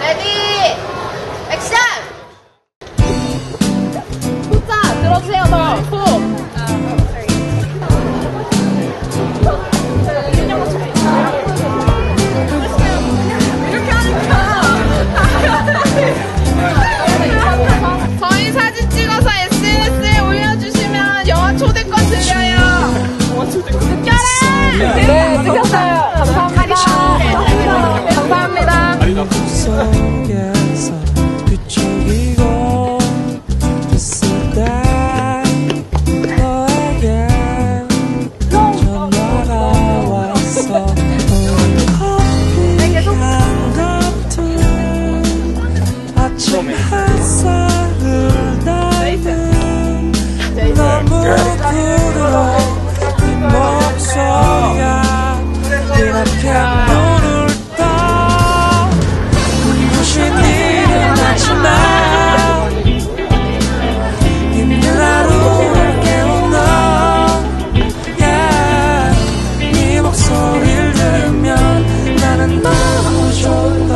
레디 액션! 후자 들어주세요. 더. 아, 훅. 들어 네 목소리가 내 앞에 눈을 떠 무슨 일은 하지만. 힘든 하루를 깨운 너네 목소리 들으면 나 너무 좋다